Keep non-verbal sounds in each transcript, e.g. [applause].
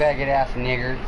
faggot ass nigger.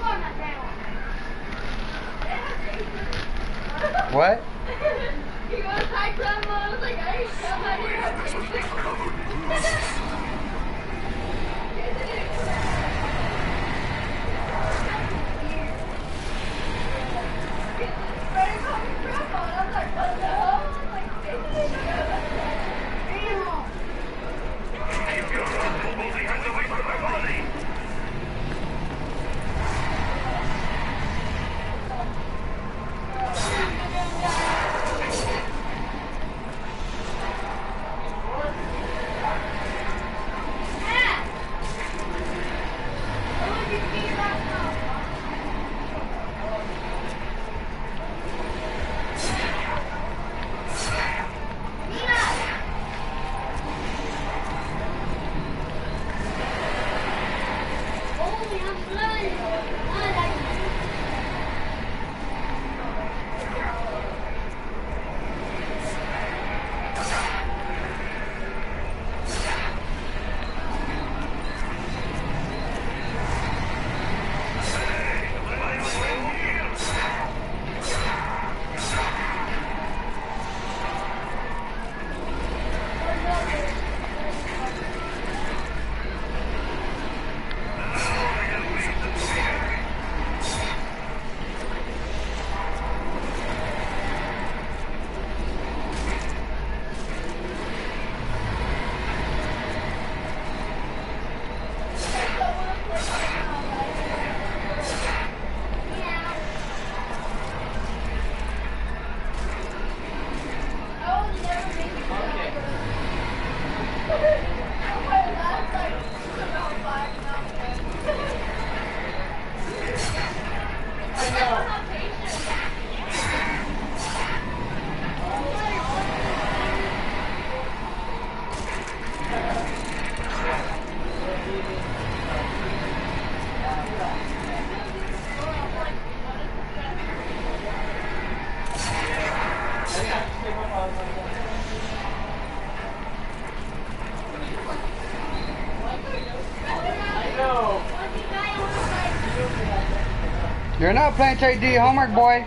You're not playing Trade homework, boy.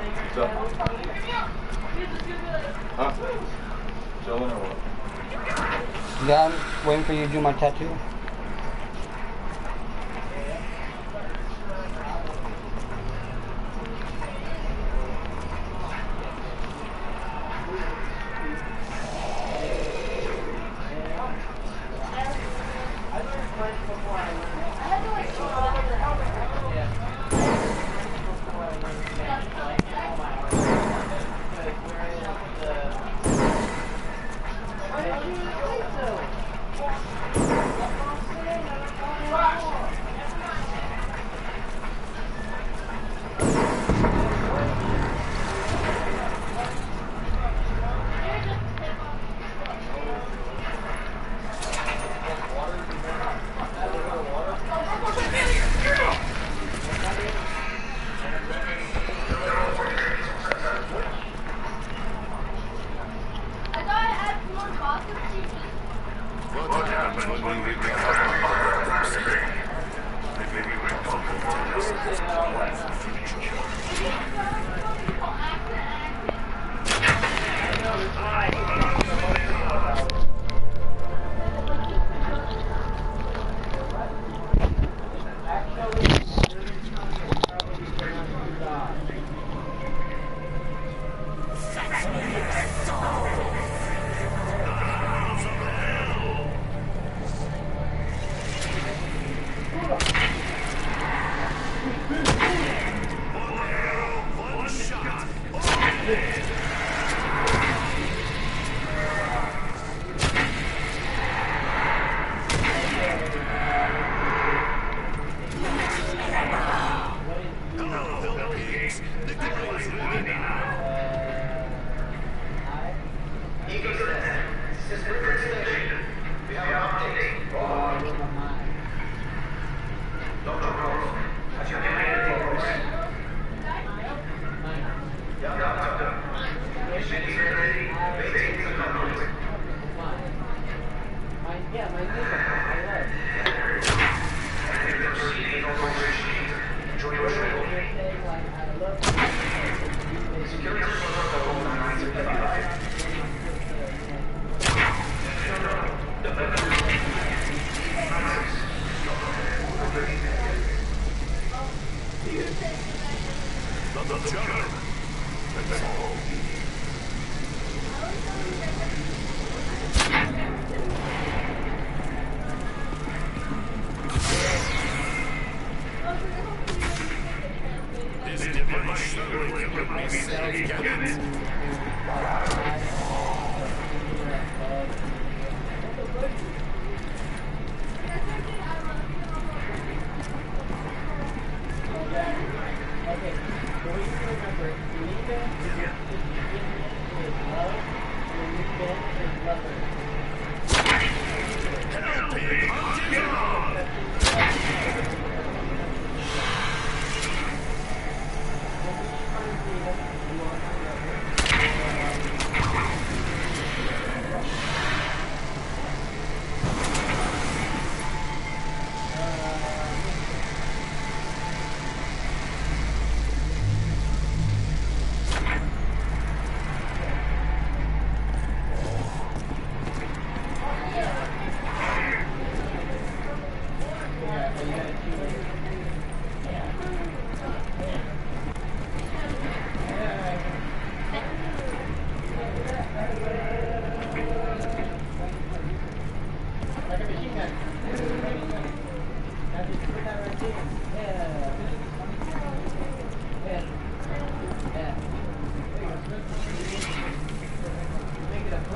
What's up? Huh? Chilling or what? Yeah, I'm waiting for you to do my tattoo.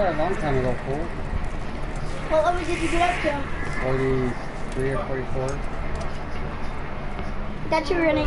that a long time ago, fool. How old did you get up to? 43 or 44. That you were running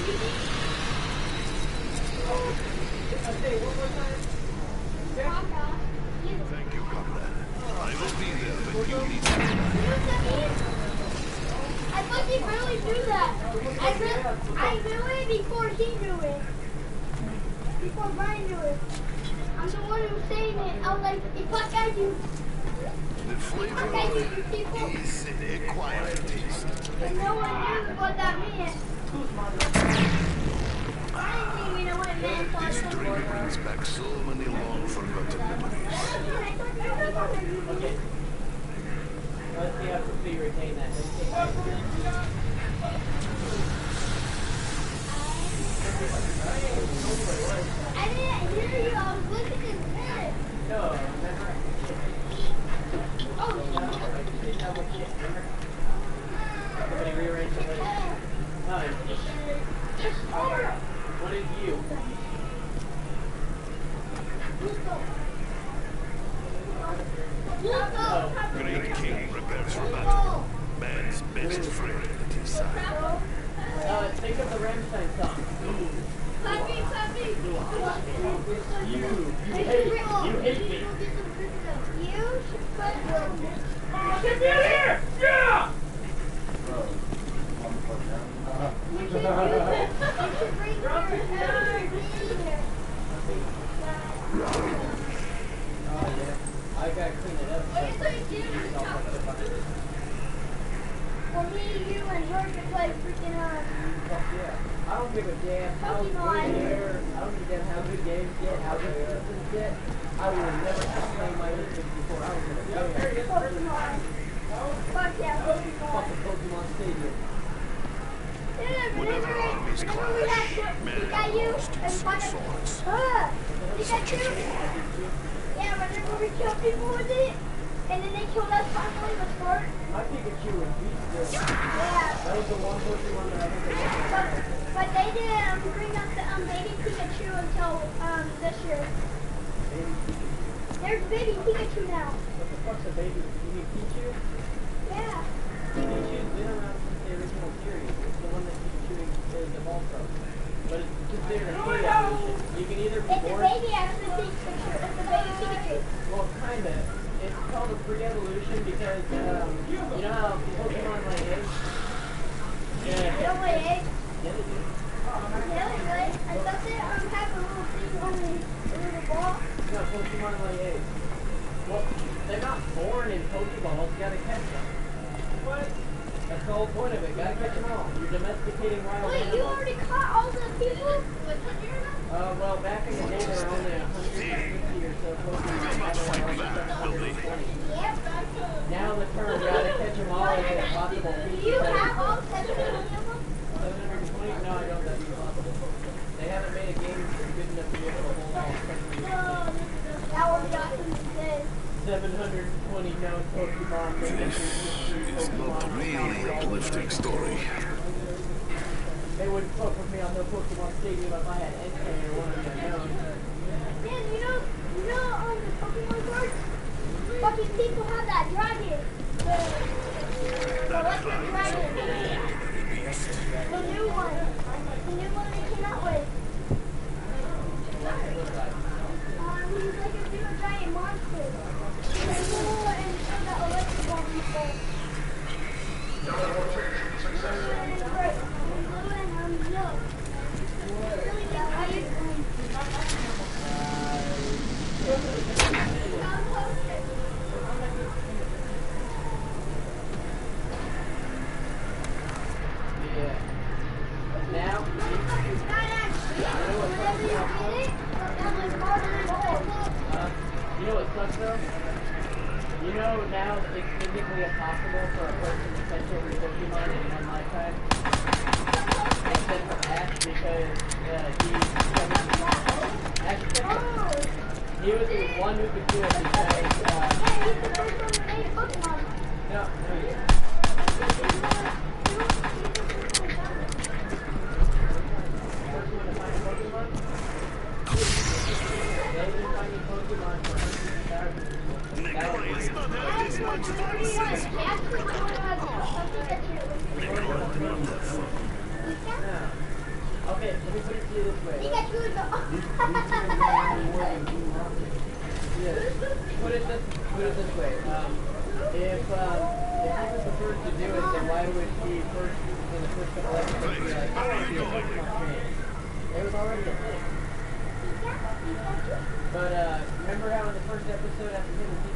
Okay. Let's see how to retain that.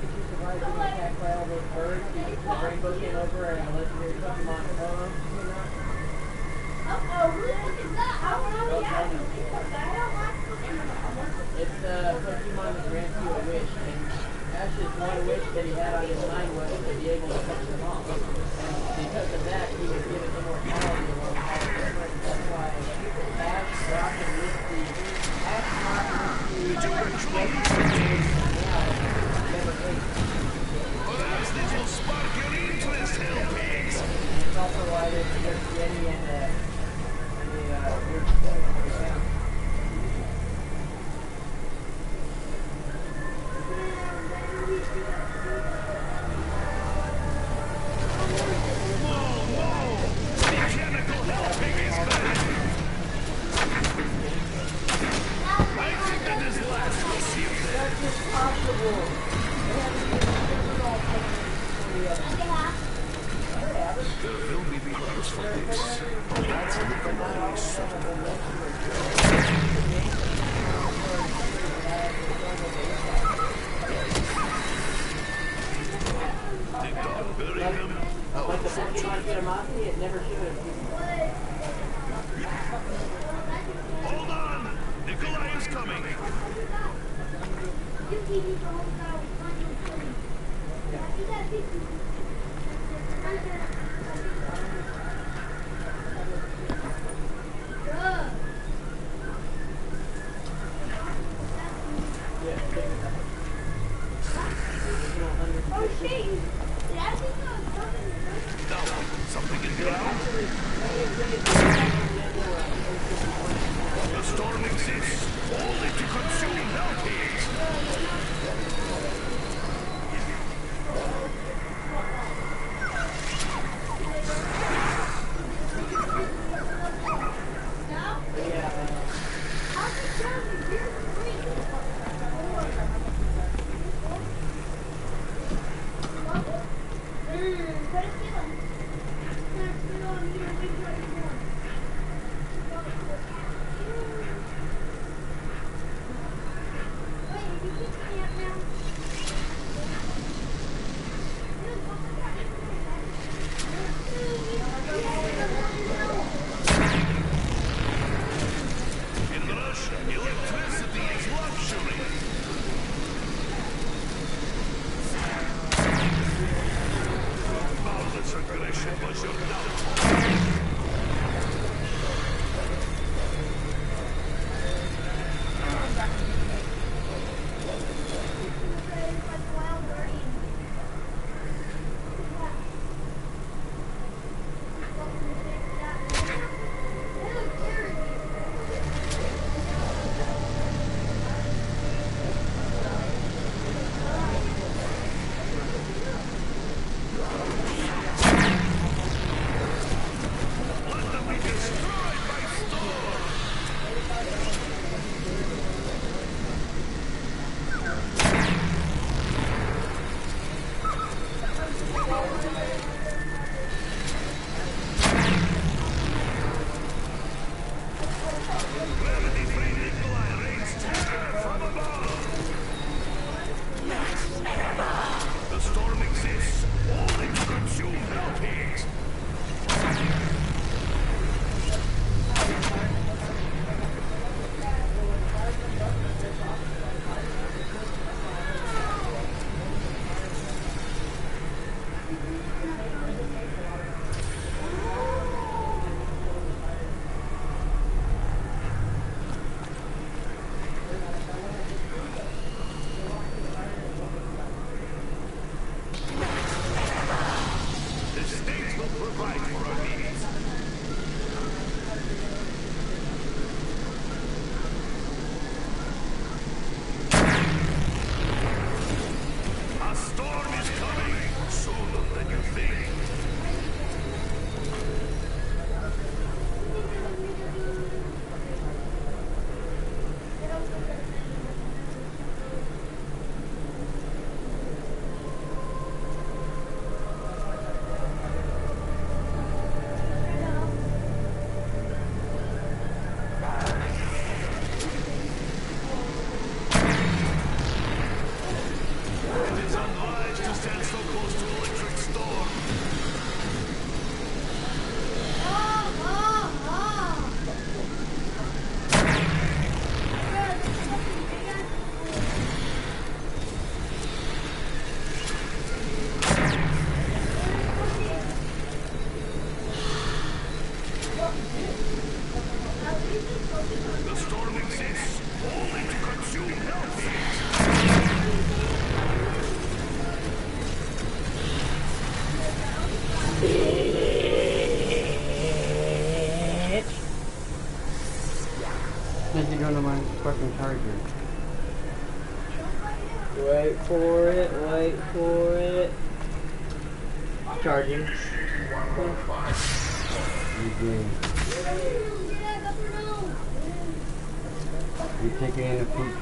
did you survive being attacked by all those? I don't know the It's uh, Pokemon that grants you a wish, and Ash's one wish that he had on his mind was to be able to catch them all. And because of that, he was given immortality along That's why Ash, Brock, and Misty, Ash, Brock, Misty, provided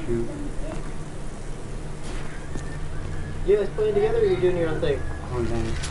shoot. You guys playing together or are you doing your own thing? Own thing.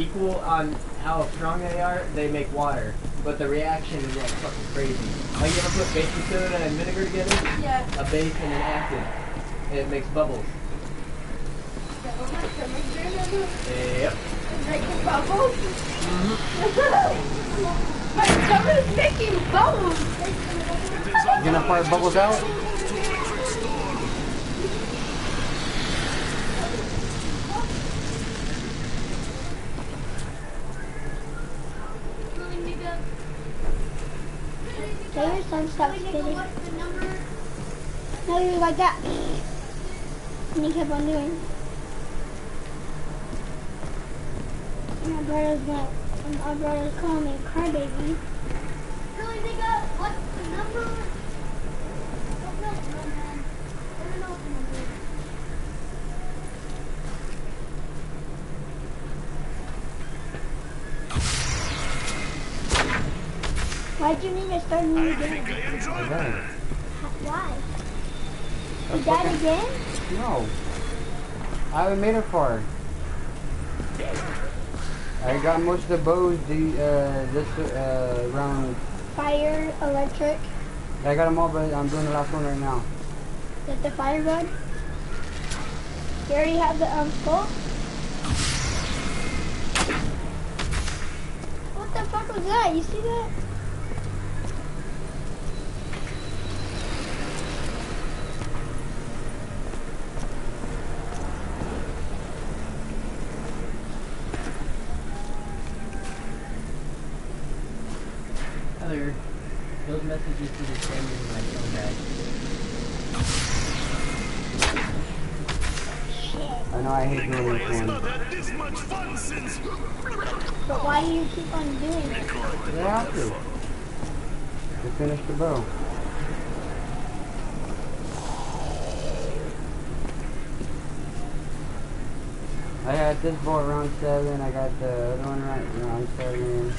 equal on how strong they are, they make water. But the reaction is like fucking crazy. Like you ever put baking soda and vinegar together? Yeah. A base and an acid. And it makes bubbles. Yeah, yep. Making bubbles? Mm-hmm. My stomach is making bubbles. You're gonna fart bubbles out? and stop spinning. No, you like that. And you keep on doing. My brother's gonna, my brother's calling me a crybaby. Really they got what's the number? Why'd you need to start a new I think game? I enjoy Okay. that. Why? You died again? No. I haven't made it far. I got most of the bows the, uh, this uh, round. Fire, electric. I got them all, but I'm doing the last one right now. Is that the fire gun? You already have the um skull? What the fuck was that? You see that? Heather, those messages should be sent in my phone bag. Shit. I know I hate doing Nikolai this has one. not had this much fun since. But why do you keep on doing it? They have to. To finish the bow. I got this bow at round seven. I got the other one right round seven.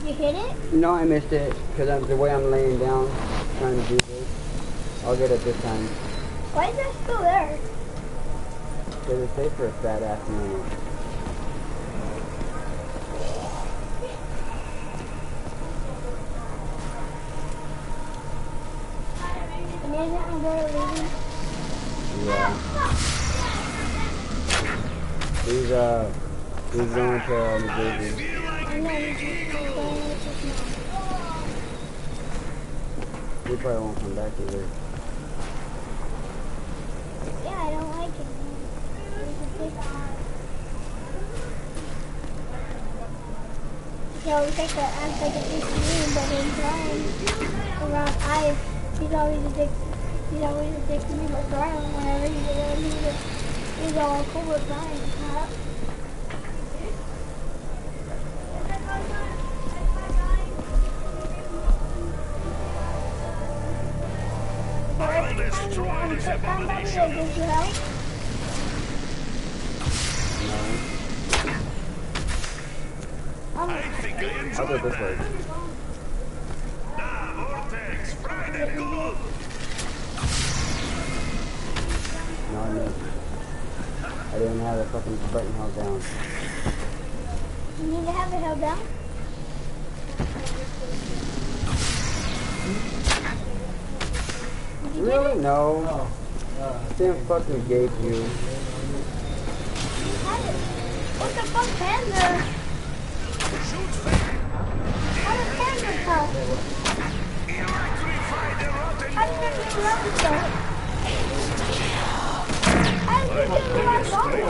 Did you hit it? No, I missed it because I'm the way I'm laying down trying to do this. I'll get it this time. Why is that still there? Because it's safe for a fat ass minute. Yeah. He's uh he's going to uh, his mom. He probably won't come back either. Yeah, I don't like it. He always like to act like a big but in drawing around eyes, he's always a dick. He's always a dick me, but Brian, whenever he's around, he's, a, he's all cool with Brian. Huh? I'll destroy this abomination. Did you help? No. I think I I'll enjoy go this way. I didn't have the fucking button held down. You need to have it held down. Did you get Really? No. Sam fucking gave you. You had it. What the fuck, Panda? How did Panda come? Electrify the rotten How did you get around that? How did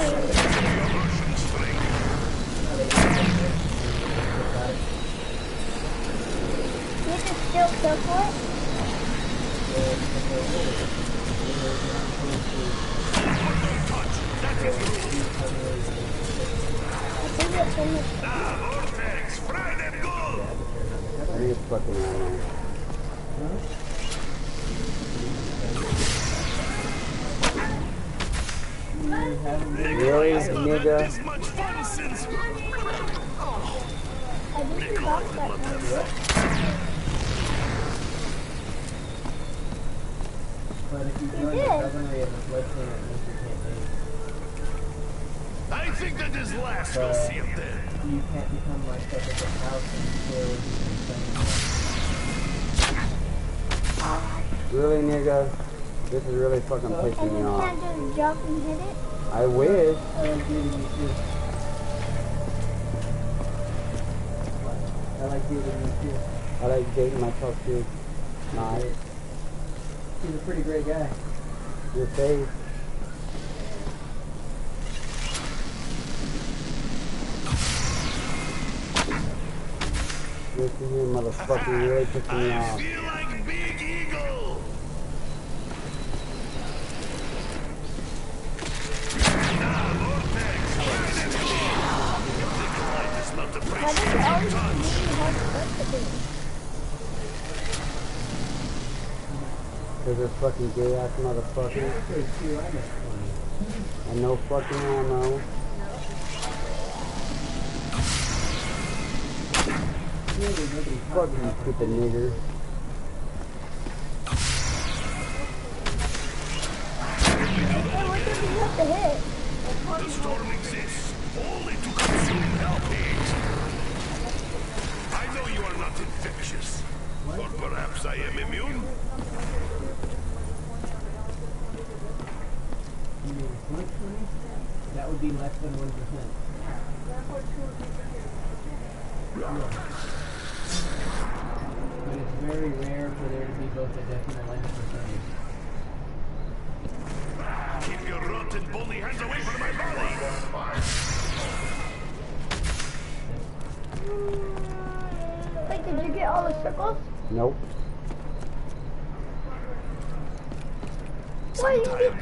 you that one. but if you join the governor of the floodplain, it means you can't leave. I think that is last we'll see him then. You can't become like at the house until you can Really, nigga? This is really fucking And pissing me you off. can't just jump and hit it? I wish. I like dating you too. I like beating you too. I like dating myself too. Nah, He's a pretty great guy. your face. This is you, motherfucker. You're really pissing me I off. because they're fucking gay ass motherfuckers. And no fucking ammo. Fucking stupid nigger.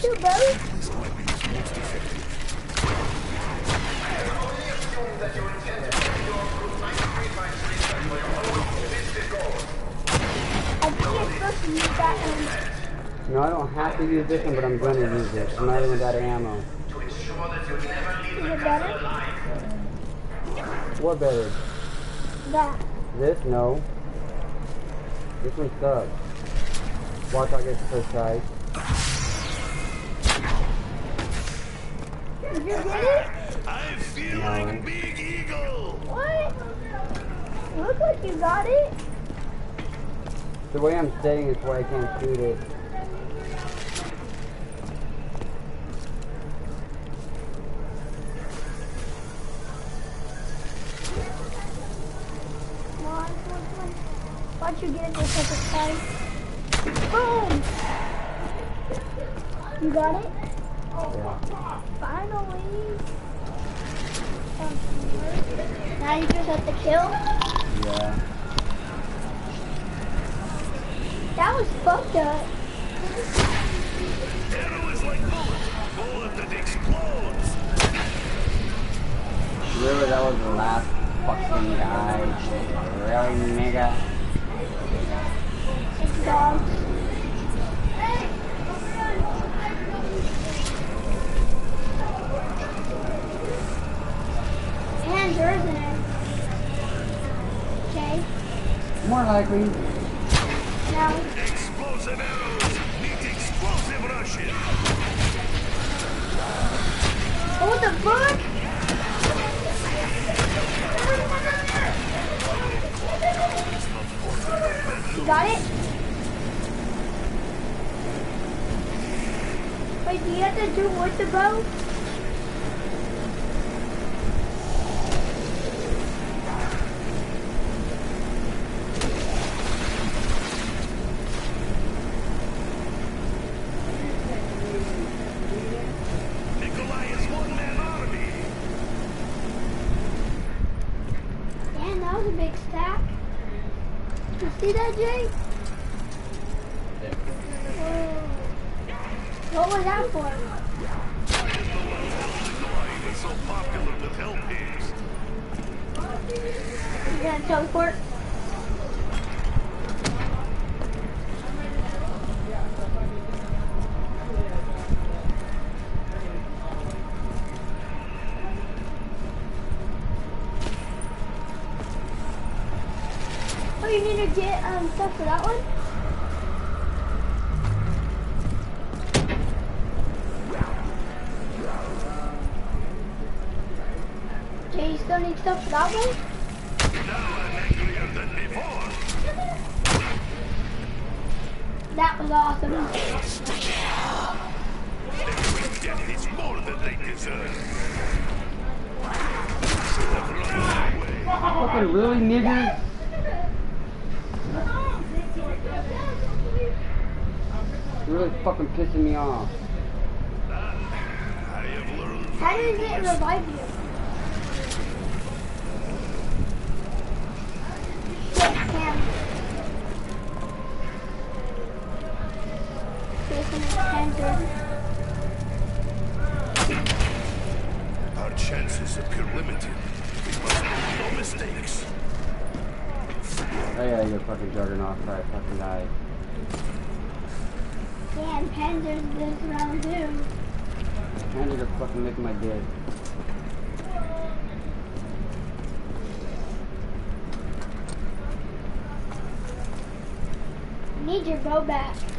One. No, I don't have to use this one, but I'm gonna use it. I'm not even out of ammo. Is it better? What better? That. This? No. This one sucks. Watch I get first try. Did you get it? I feel No. like Big Eagle! What? Look like you got it. The way I'm staying is why I can't shoot it. Watch you get it the second time. Boom! You got it? So popular with Hellpigs. You gonna teleport? Oh, you need to get um stuff for that one? Okay, you still need stuff for that one? Now I'm angrier than before. That was awesome. Their death is more than they deserve. Should have run away. Fucking really, nigga? You're really fucking pissing me off. I have learned How does it revive? Yes, Cam. Jason is Andrew. our chances appear limited. We must make no mistakes. Oh yeah, you're fucking juggernaut, so I fucking died. Dan Panzer's this round too. And you're fucking making my dead. need your bow back.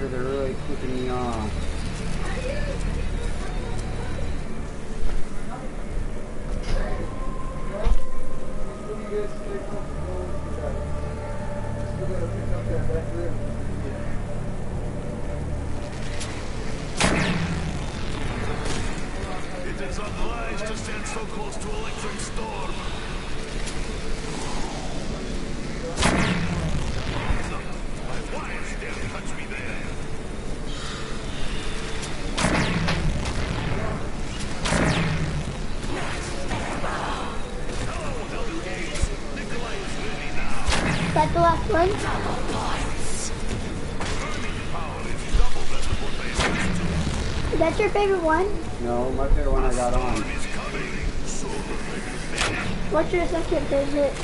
Motherfuckers are really kicking me off. That the last one? Is that of what I am used to. Is that your favorite one? No, my favorite one I got on. Is coming. Solar What's your second favorite?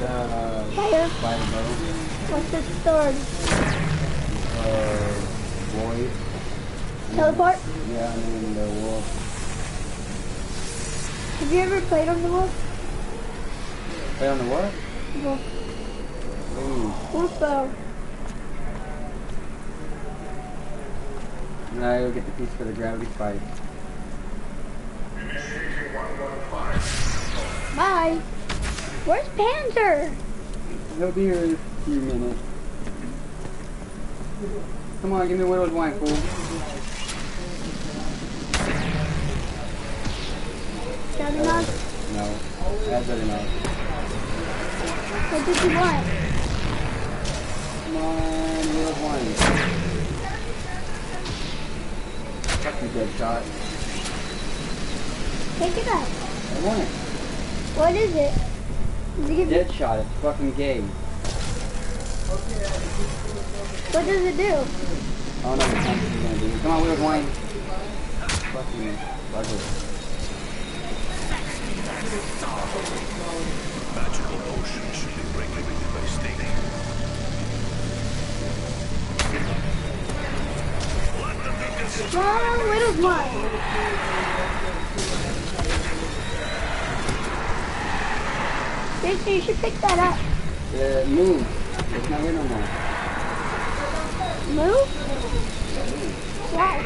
The uh, Fire? spider. What's the third? Uh, void. Teleport? Yeah, and then the wolf. Have you ever played on the wolf? Play on the what? Wolf. Wolf bow. Now I will get the piece for the gravity spike. Initiating 115. Bye. Where's Panzer? He'll be here in a few minutes. Come on, give me widow's wine, fool. Shouting out. No, that's enough. What did you want? Come on, widow's wine. Fuck you, dead shot. Take it up. I want it. What is it? Does it Dead shot, it's fucking gay. what does it do? I don't time is gonna be. Come on, widow's wine. Fucking bugger. Magical potion Let them be destroyed. Strong Widow's one. Jason, you should pick that up. Uh, move. It's not here no more. Move? Why?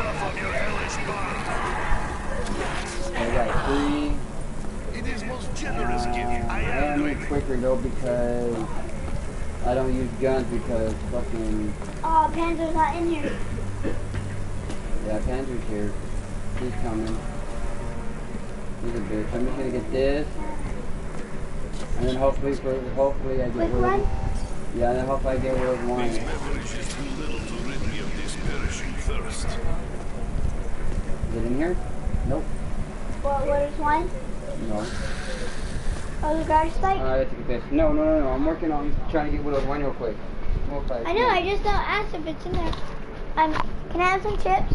I got three. It is most Uh, generous gift. I I am am quicker though because I don't use guns because fucking Oh, Panda's not in here. Yeah, Panthers here. He's coming. He's a bitch. I'm just gonna get this. And then hopefully for hopefully I get Quick rid run. of Yeah, and then hopefully I get rid of one. These beverages too little to rid me of this perishing thirst. Is it in here? Nope. What, what is one? No. Oh, the garbage Uh, bag? I gotta take a piss. No, no, no, no. I'm working on trying to get rid of one real quick. Real fast. I know, I just don't ask if it's in there. Um, can I have some chips?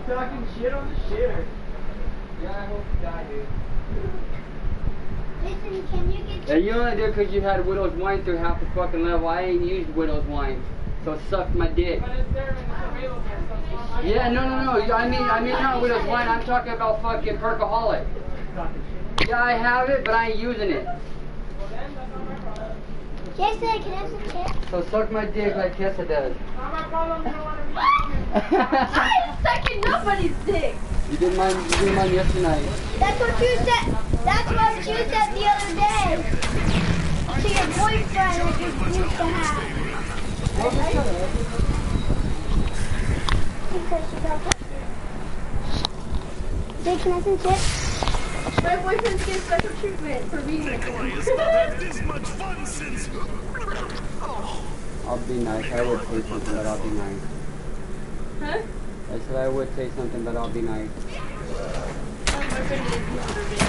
Talking shit on the shitter. Yeah, I hope you die, dude. Listen, can you get Yeah, you only did because you had Widow's wine through half the fucking level. I ain't used Widow's wine, so suck my dick. But it's there and it's available, so it's not my Yeah, no, no, no. I mean, I mean not Widow's wine. I'm talking about fucking Perkaholic. Yeah, I have it, but I ain't using it. Well then, that's not my problem. Jason, can I have some chips? So suck my dick like Tessa does. Not my problem. You don't want to I'm sucking nobody's dick. You did mine. You did mine yesterday. That's what you said. That's what you said the other day. To your boyfriend that you used to have. Because you got Jay, can I have some chips? My boyfriend's getting special treatment for being like Nikolai has not had [laughs] this much fun since. I'll be nice. I would say something, but I'll be nice. Huh? I said I would say something, but I'll be nice. My boyfriend is never been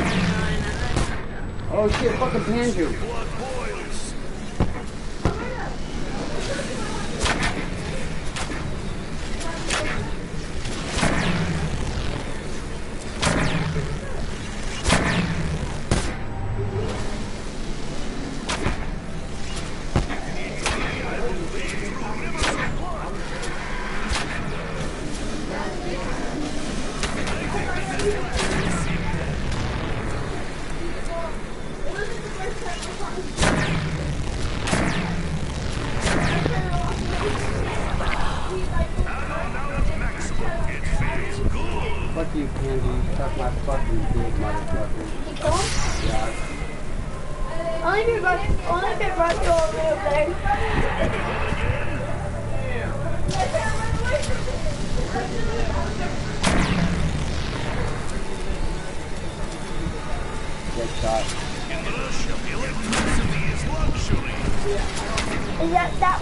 Oh shit, fucking Panju. Blood Fuck you, Panju. Suck my fucking dick, motherfucker. Yeah. Only if it runs, only if it runs That that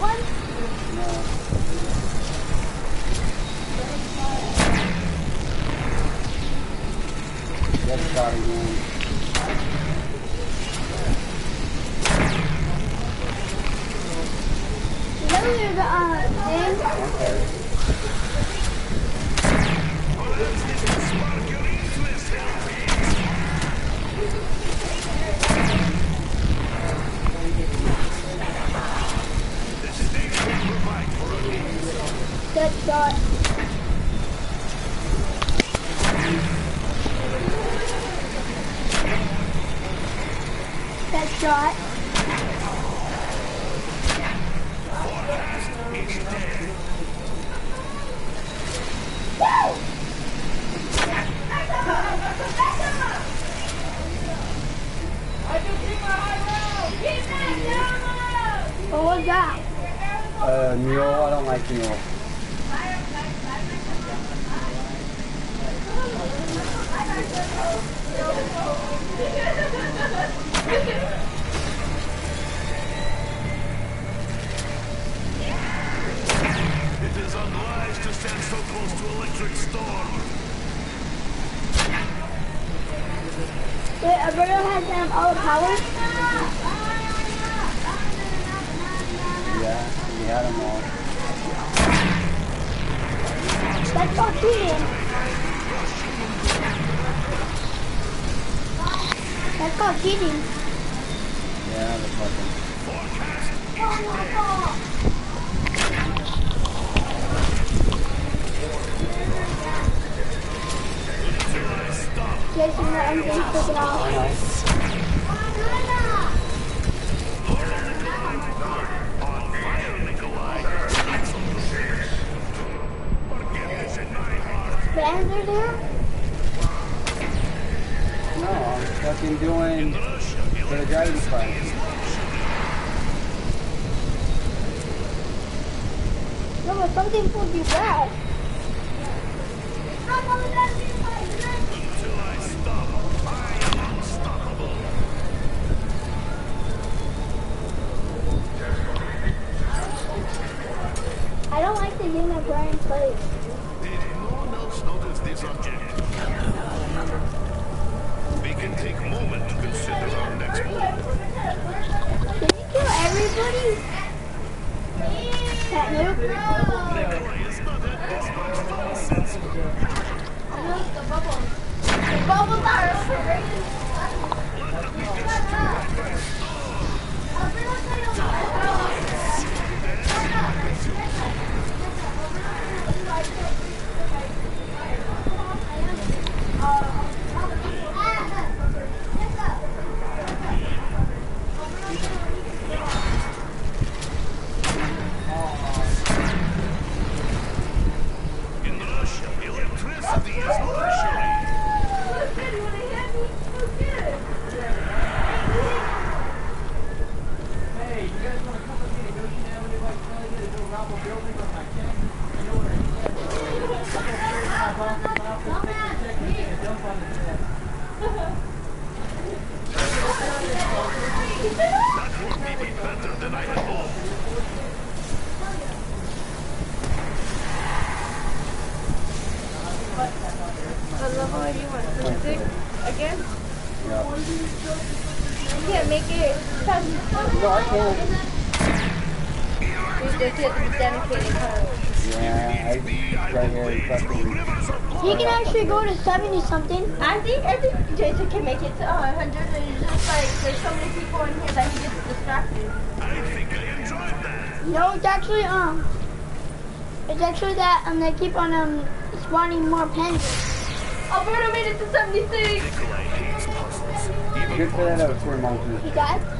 Yeah, I right here. He can actually go to 70 something. I think I think can make it to uh, 100. It's just like there's so many people in here that he gets distracted. I think I enjoyed that. No, it's actually um, it's actually that um they keep on um spawning more penguins. Alberto made it to 76. Good for that, was four monkeys. He died.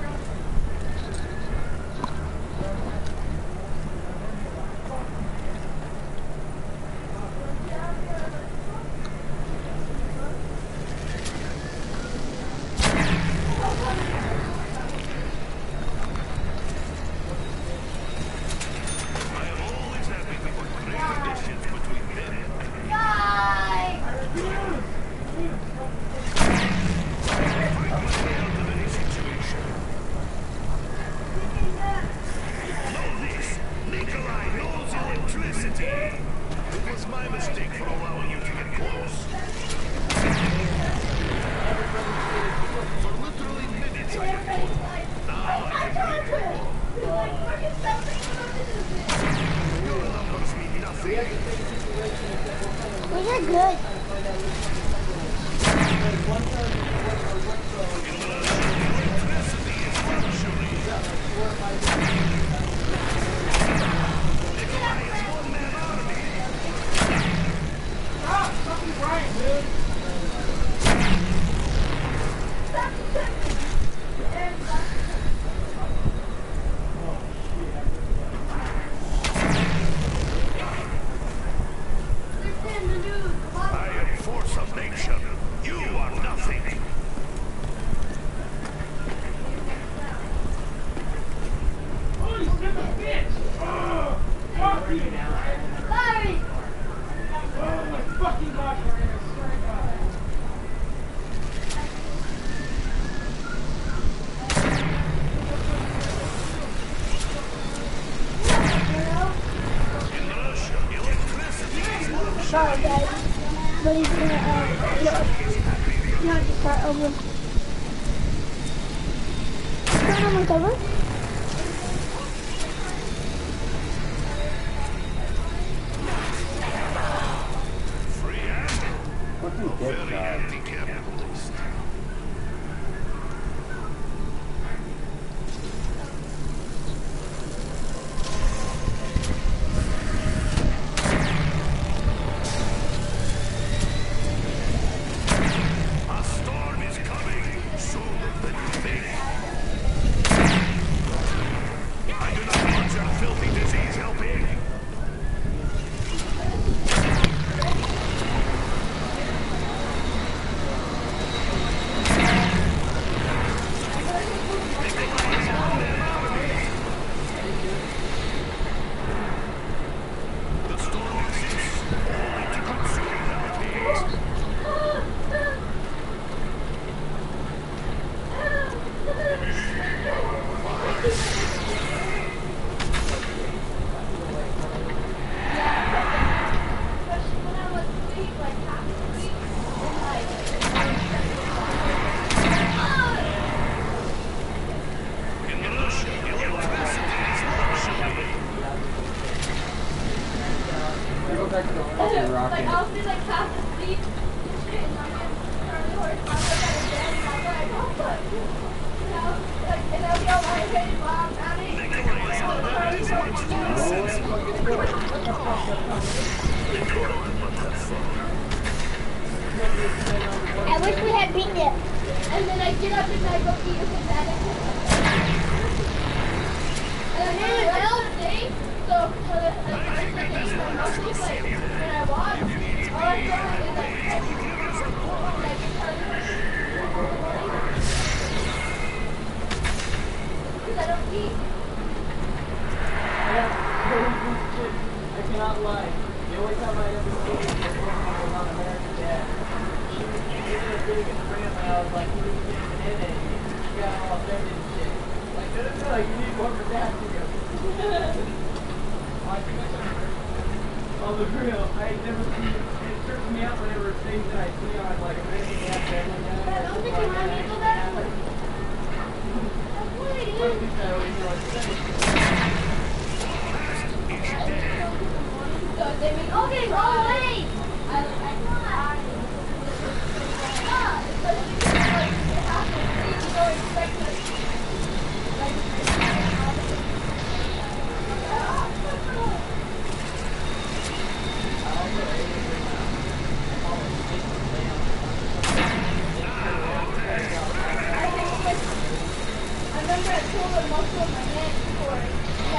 on the grill, I never seen it. It trips me out whenever things that I see on like American Dad family. I don't think you want me to go back. That's what it Most is. people always are like, So they mean, okay, go away. I, I thought. Ah, especially because like it happens, you don't expect it. Like, I remember I pulled a muscle in my neck before. And I couldn't, and I couldn't move my neck. feels like, I like, mean, it looks like you're bleeding got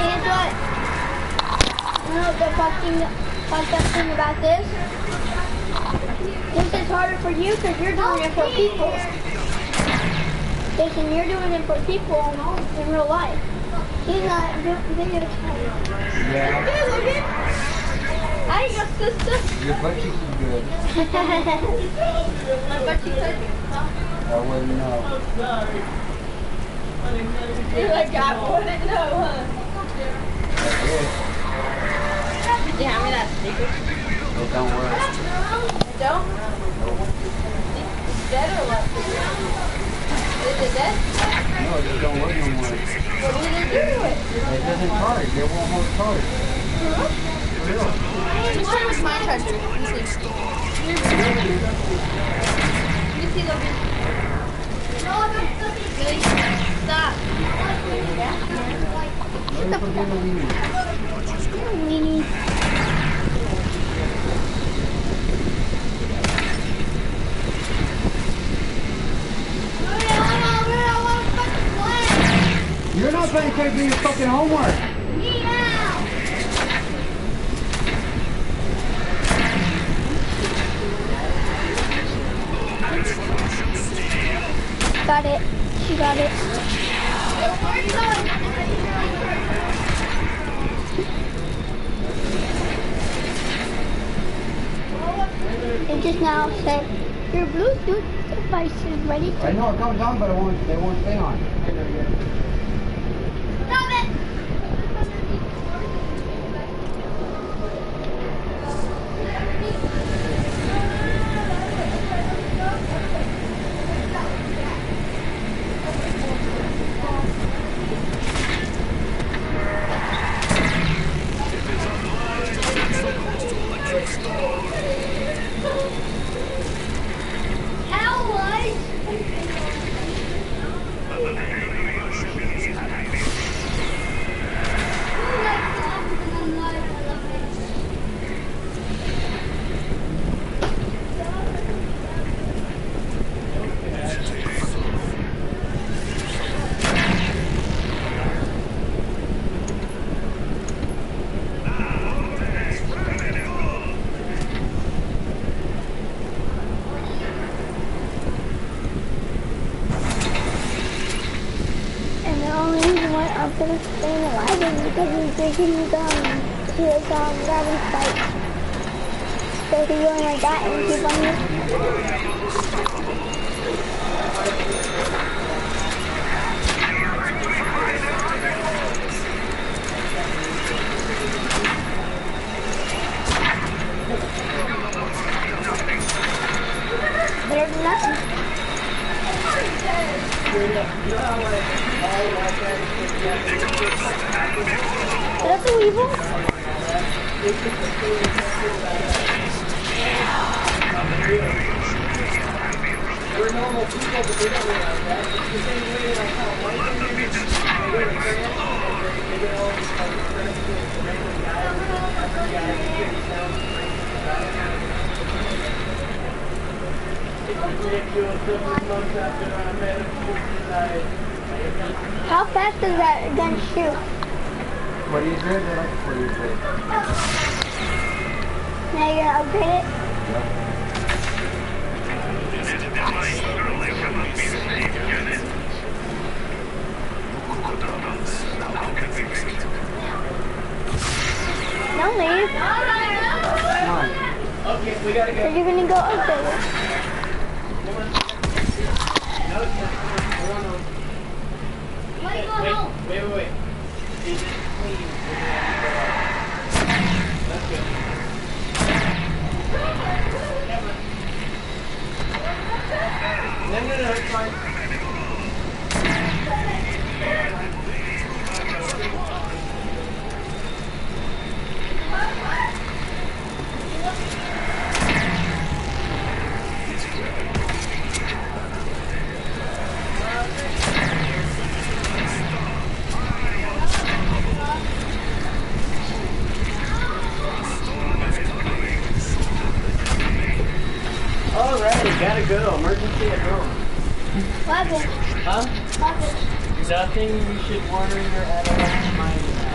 at the same time, it's just really hurt. Finally got to the point. Yeah, I what you And like, I was actually like, How do you get it? like, I can't put my head that way. And then it locks up and it feels like it's trying to break your neck. And what? Know the fucking fucked up thing about this? This is harder for you because you're doing it for people. Jason, you're doing it for people in real life. He's not doing video Yeah, Hey, look at Hi, your sister. your butt cheeks good. [laughs] My butt cheeks are I wouldn't know. You're like, I wouldn't know, huh? It. Did you hand me that sticker? It don't work. I don't? It's dead or what? Is it dead? No, it just don't work no more. What did it do to it? It doesn't charge. It won't hold charge. Which one was my charger? Let me see. Let me see the No, you're not paying attention to your fucking homework. got it. She got it. It just now said your Bluetooth device is ready I know it comes on, but it won't, they won't stay on. Stop it! And the only reason why I'm gonna stay alive is because he's drinking um rabbit fight. So he's going like that and keep on me. There's nothing. How. How fast does that gun shoot? What do you say? They're like, what do you say? Now you're gonna upgrade? Don't leave. Come on. Okay, we gotta go. Cause you're gonna go upgrade it. No, it's not. Hold on. Wait, wait, wait, wait. No, no, no, it's fine. Go. Emergency at home. What? Huh? What? Nothing you should worry your adolescent mind about.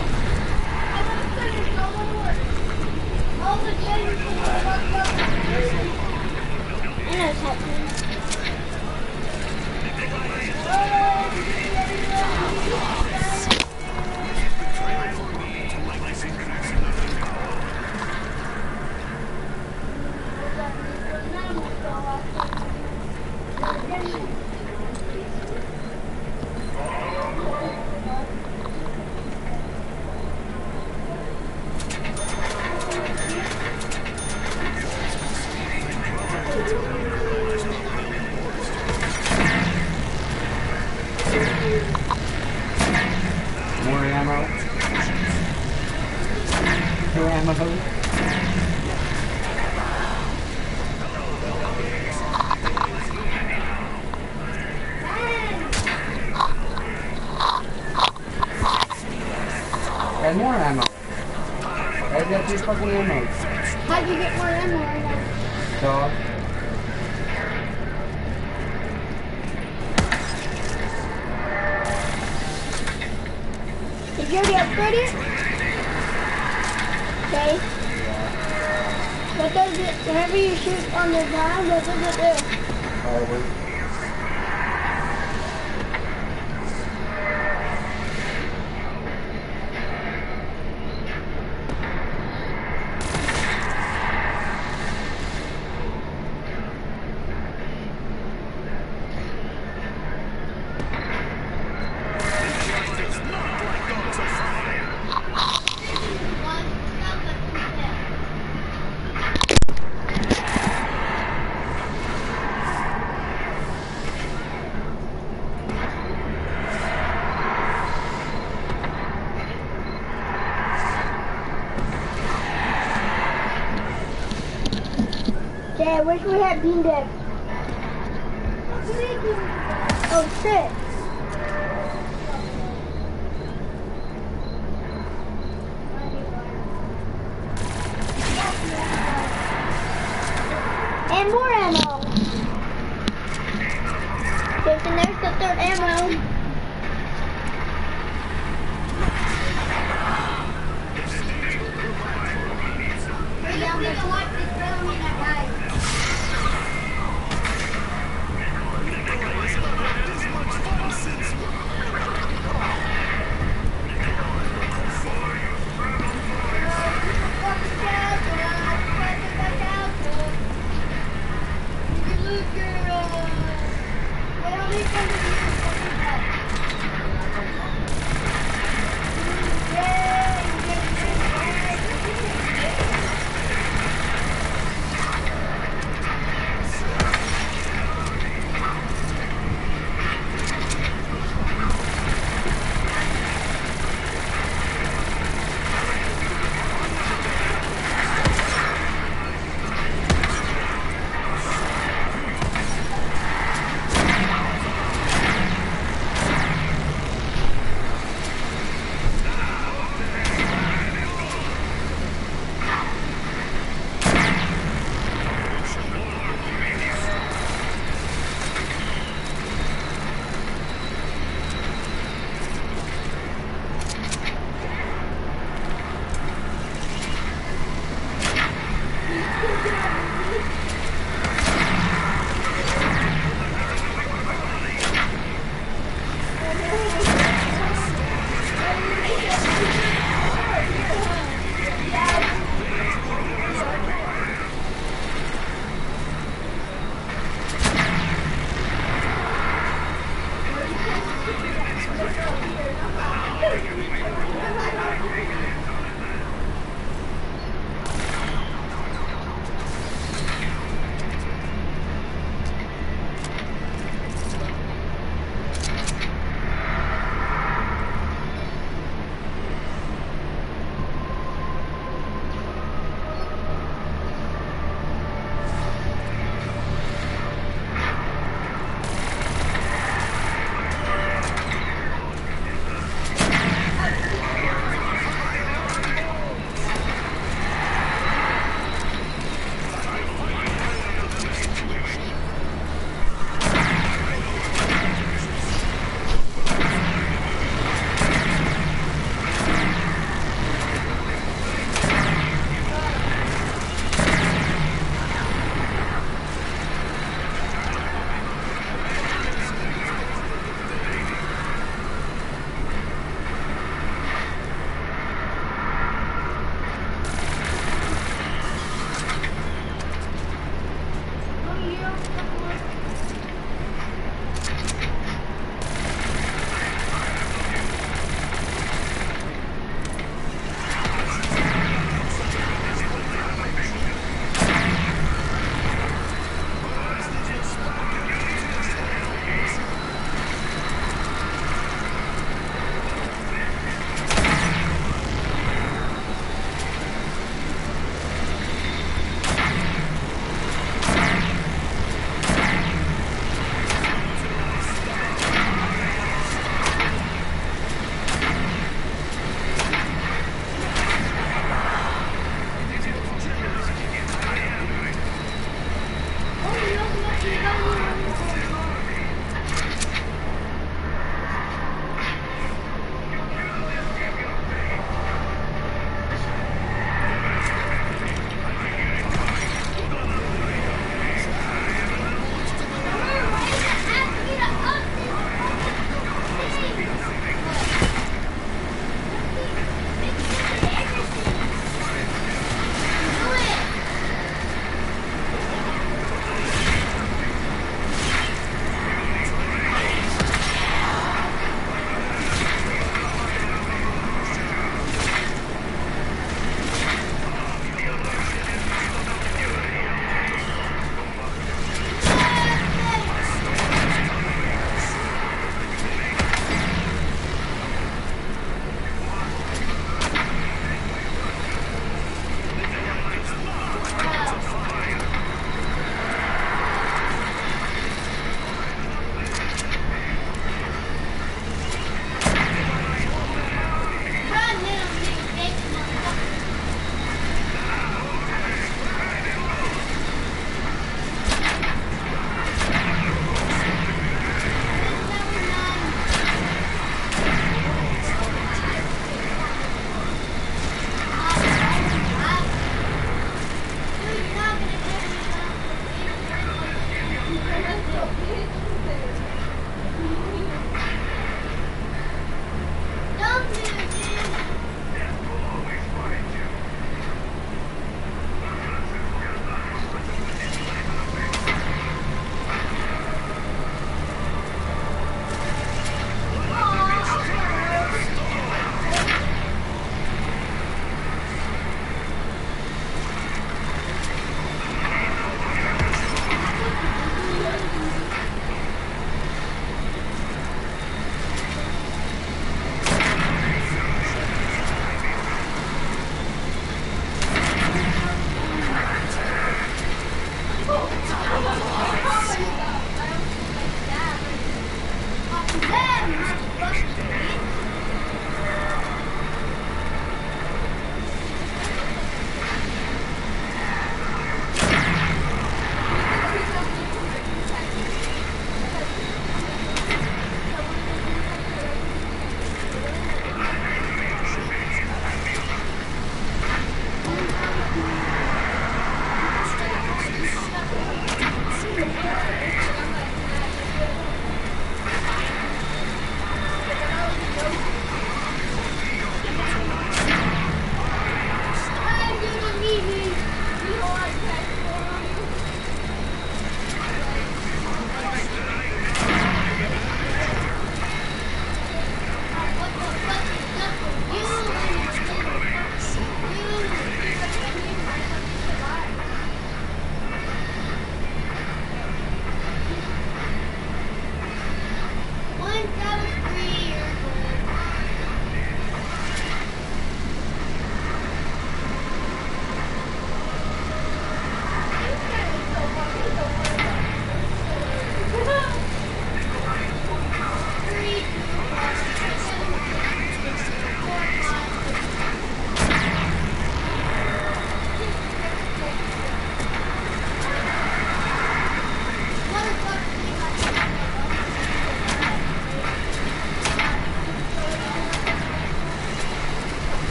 I know what's happening. Wish we had bean dip.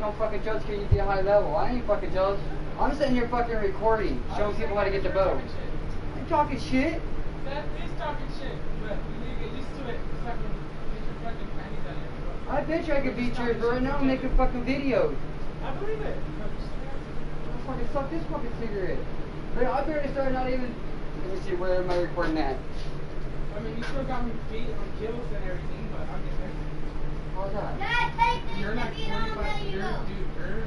Think I'm fucking jealous because you be a high level. I ain't fucking jealous. I'm sitting here fucking recording, showing people how to get the bow. You talking shit? That is talking shit, but you need to get used to it. Fucking, get your fucking panties out of here. I bet you I could beat yours, but right now I'm making fucking videos. I believe it. I fucking suck this fucking cigarette. But I barely started not even. Let me see, where am I recording at? I mean, you still got me beat on kills and everything, but I'm just saying. How's that? Dad, take this You're like if you don't 25 years, dude. You're,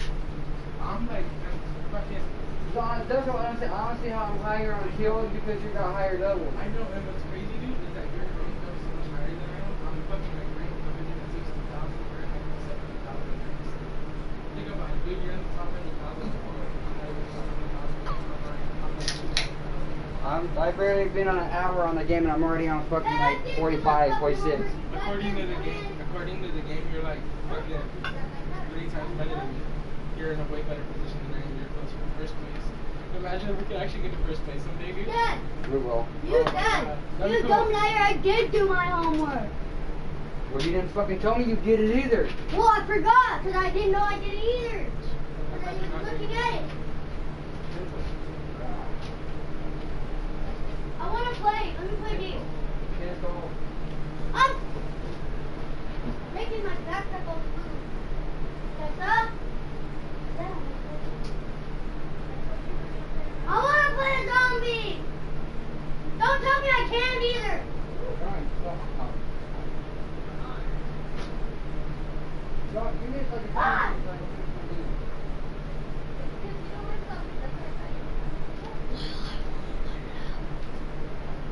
I'm like, fucking. So I- that's what I'm saying. I don't see how I'm higher on kills because you got higher levels. I know, and what's crazy, dude, is that your rank goes so much higher than I am. I'm fucking like ranked 160,000, you're like 70,000. Think about it, dude, you're in the top 100,000. I'm not even top 100,000. I'm like, I'm, I've barely been on an hour on the game and I'm already on fucking like 45, 46. according to the game, according to the game, you're like fucking three times better than me. You're in a way better position than I am. You're closer to first place. Imagine if we could actually get to first place someday, dude. Dad, We will. you, Dad. You be dumb cool. liar, I did do my homework. Well, you didn't fucking tell me you did it either. Well, I forgot, because I didn't know I did it either. And I was looking at it. I want to play. Let me play a game. Can't go home. I'm making my backpack all blue. Tessa? Dad, I want to play a zombie. Don't tell me I can't either. John, give me like a Ah! phone so I can fix my game.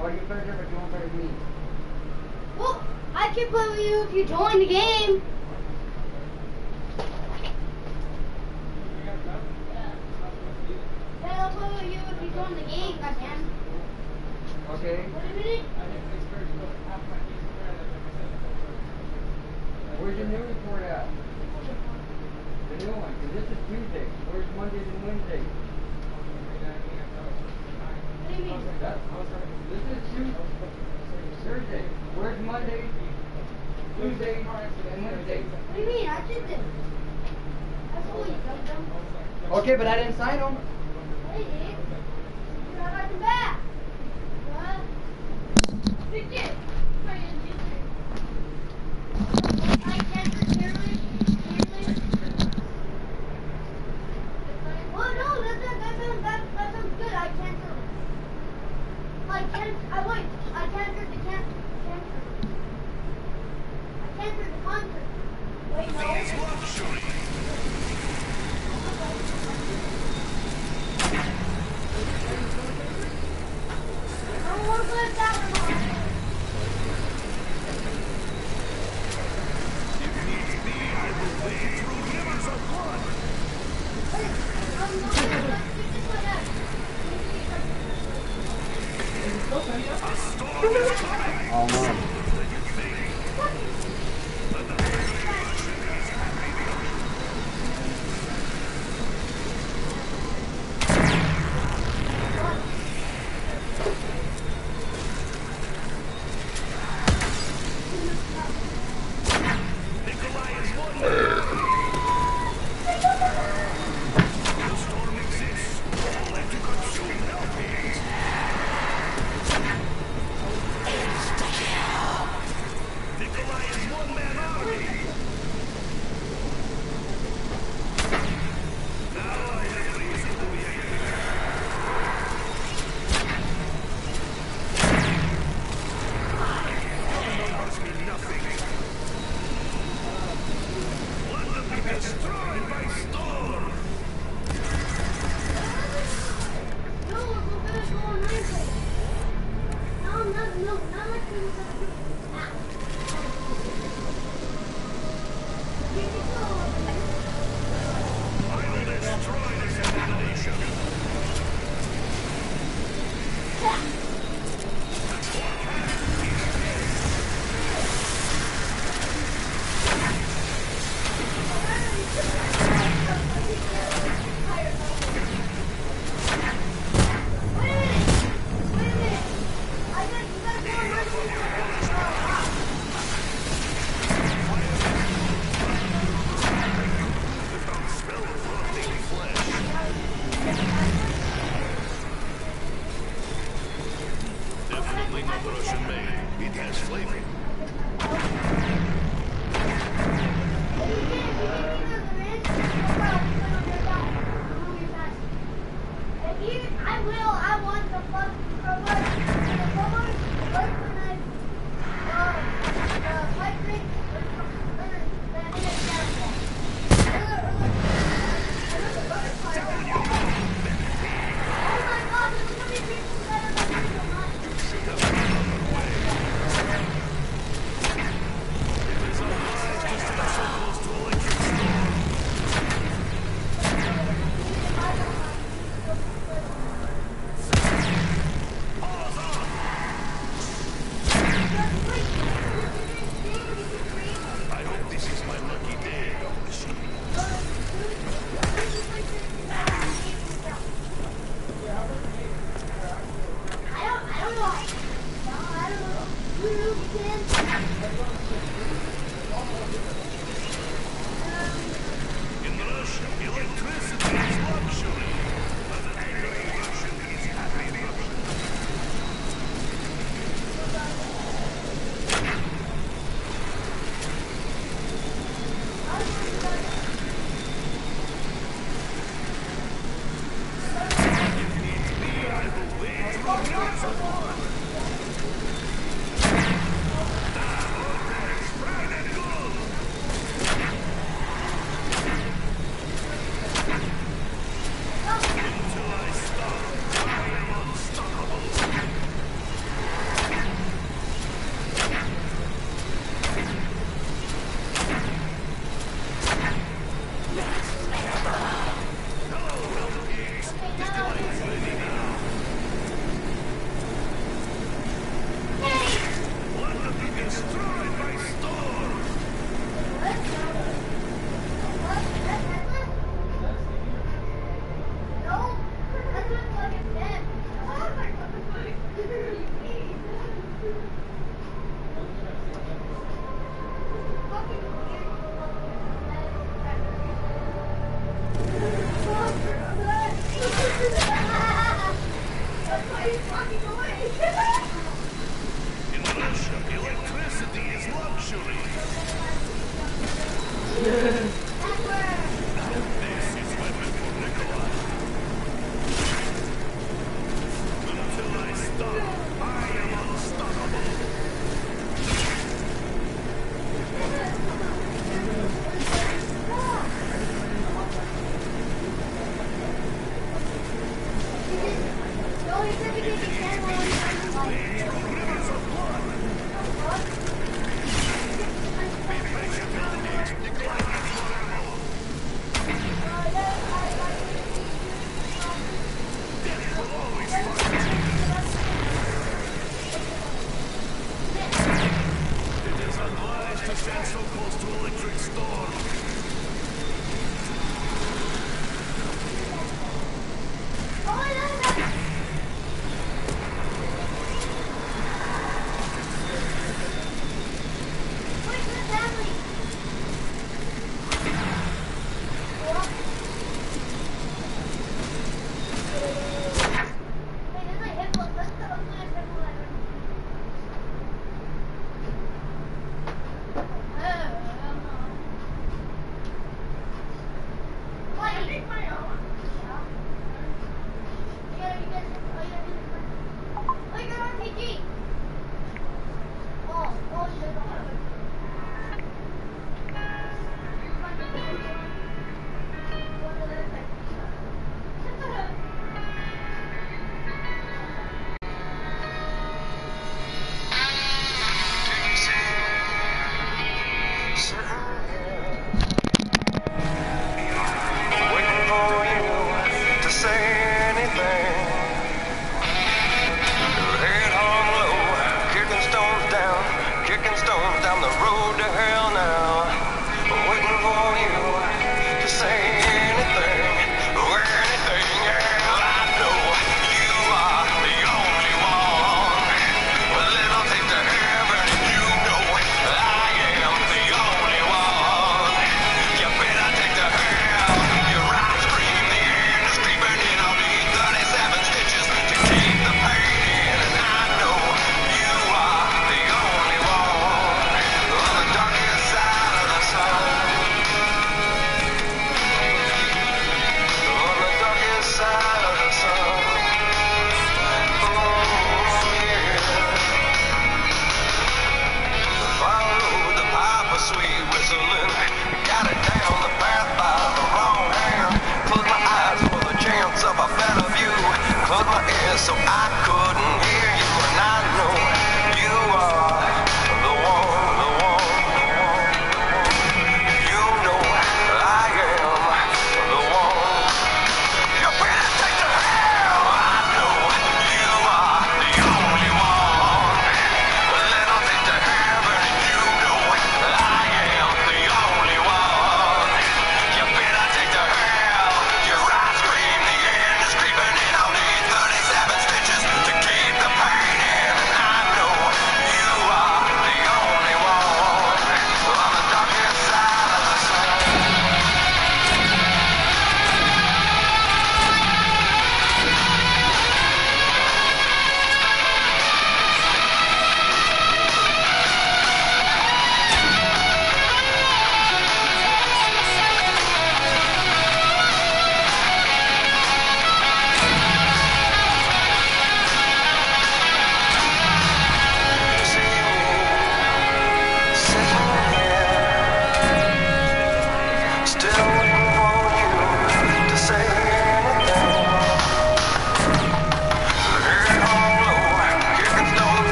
Or you better but you won't better me. Well, I can play with you if you join the game. Yeah, I'll play with you if you join the game, I can. Okay? Wait a minute. Where's your new report at? The new one, 'cause this is Tuesday. Where's Mondays and Wednesdays? What do you mean? That, this is Tuesday. Thursday. Where's Monday, Tuesday, and Wednesday? What do you mean? I did them. That's cool, you dumb dumb. Okay, but I didn't sign them. You did. You got and back. What? Pick it.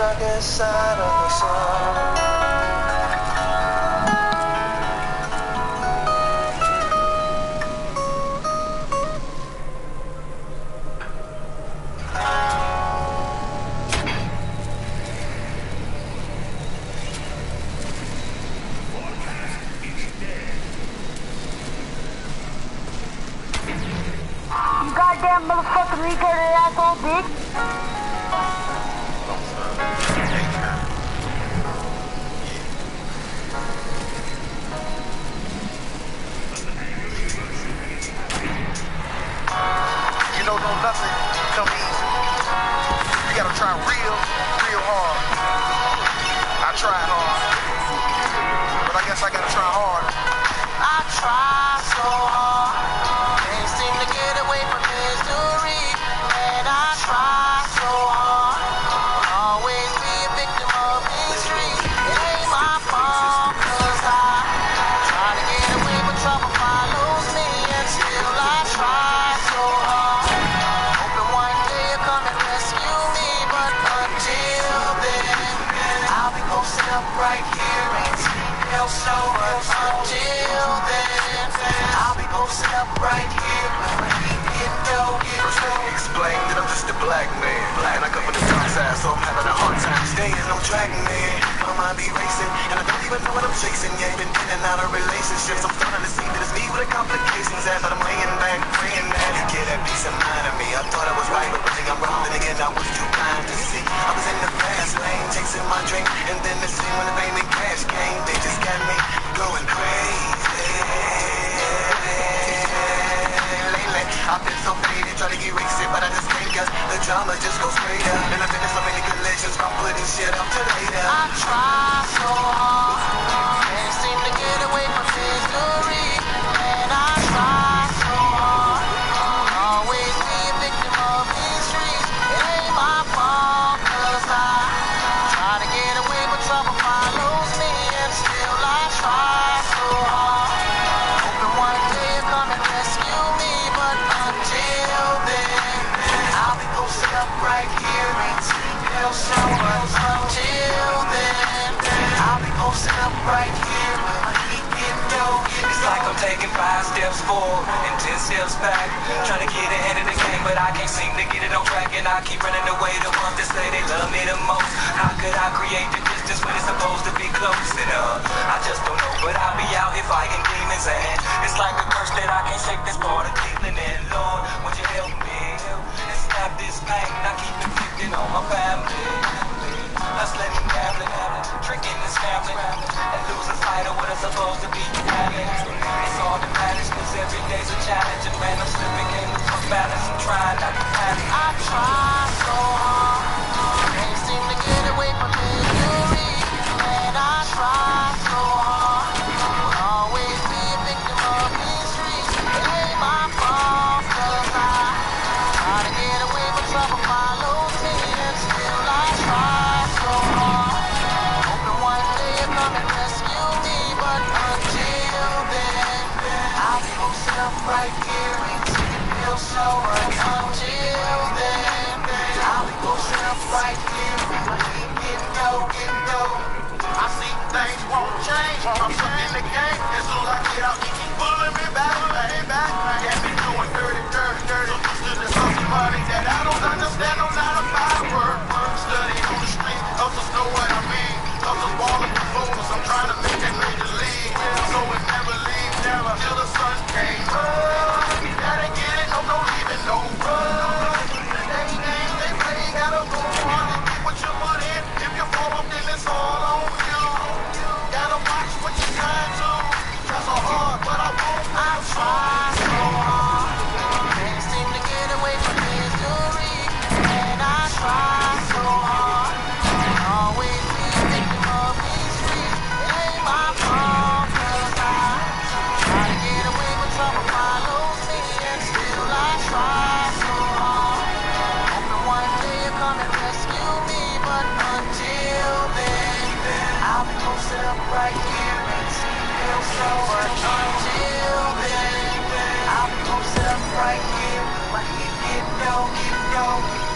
Darkest side of the sun. Goddamn motherfucking retarded asshole, bitch. You know, no nothing come easy. You gotta try real, real hard. I tried hard, but I guess I gotta try harder. I try so hard, track. My mind be racing, and I don't even know what I'm chasing. Yeah, been in and out of relationships. I'm starting to see that it's me with the complications. As I'm laying back, praying that you get that peace of mind of me. I thought I was right, but really I'm wrong. Then again, I was too blind to see. I was in the fast lane, chasing my dream. And then the scene when the fame and cash came, they just got me going crazy I've been so faded, try to erase it, but I just can't cause the drama just goes up. And I've been in so many collisions, I'm putting shit up to later. I try so hard, can't seem to get away from misery. Steps forward and ten steps back. Trying to get ahead of the game, but I can't seem to get it on track. And I keep running away the ones that say they love me the most. How could I create the distance when it's supposed to be close enough? I just don't know, but I'll be out if here fighting demons. And it's like a curse that I can't shake this part of Cleveland. And Lord, would you help me? And stop this pain I keep inflicting on my family. Hustling and gambling, drinking and losing sight of what I'm supposed to be having. It's all that matters, cause every day's a challenge, and man, I'm slipping, lose my balance, I'm trying not to panic. I try so hard, can't seem to get away from misery. That I don't understand. Right here, my heat get low, get low.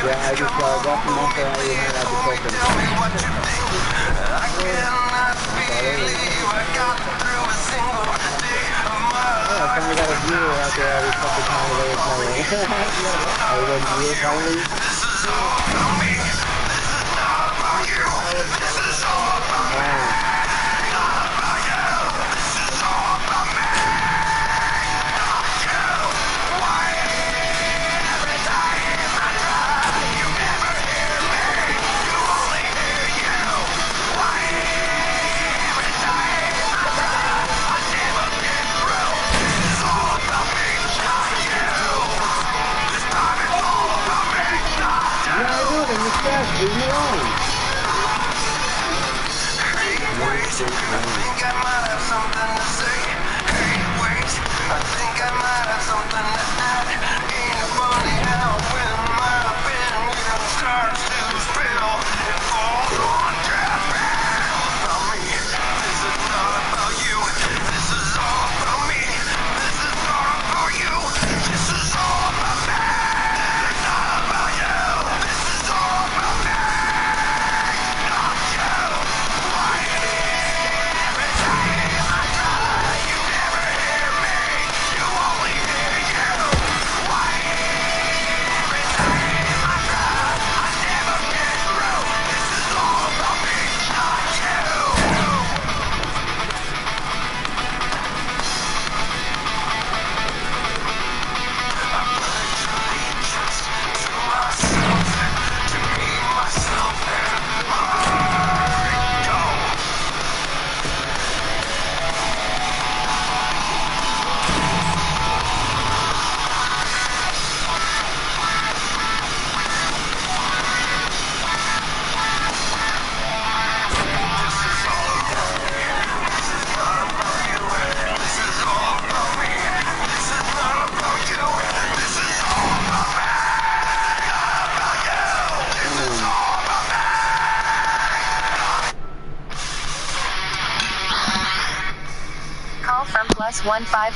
Yeah, I just uh, got months and I. Oh, I got a viewer out there. Everyone's viewer finally. Wow.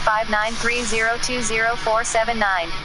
59302049